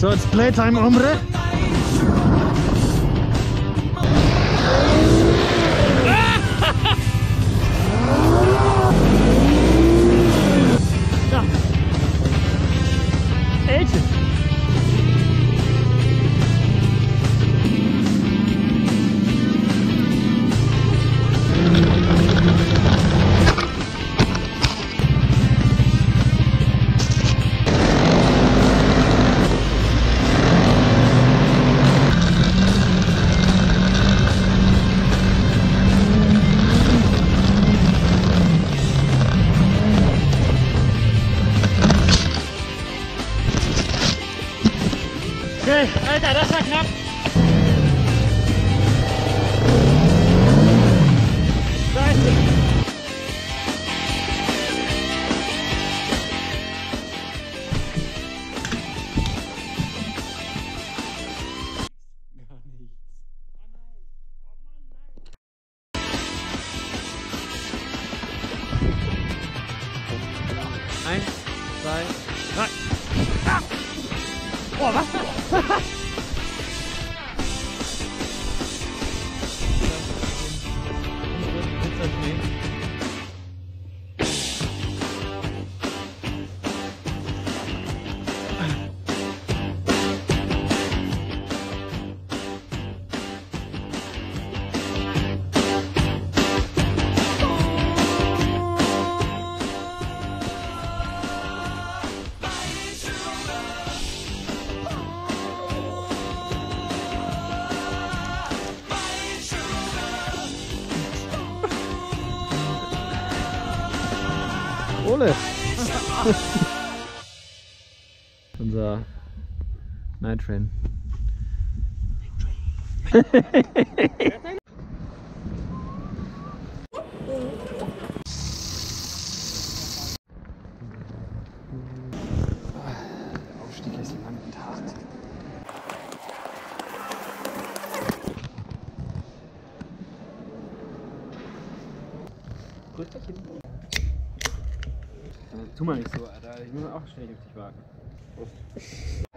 so, it's playtime, hombre. Alter, das war knapp. Scheiße. Eins, zwei, drei. Ah! Oh, was? Ole. Unser Night Train. Aufstieg ist Tu mal nicht so, Alter. Ich muss auch schnell auf dich warten. Southeast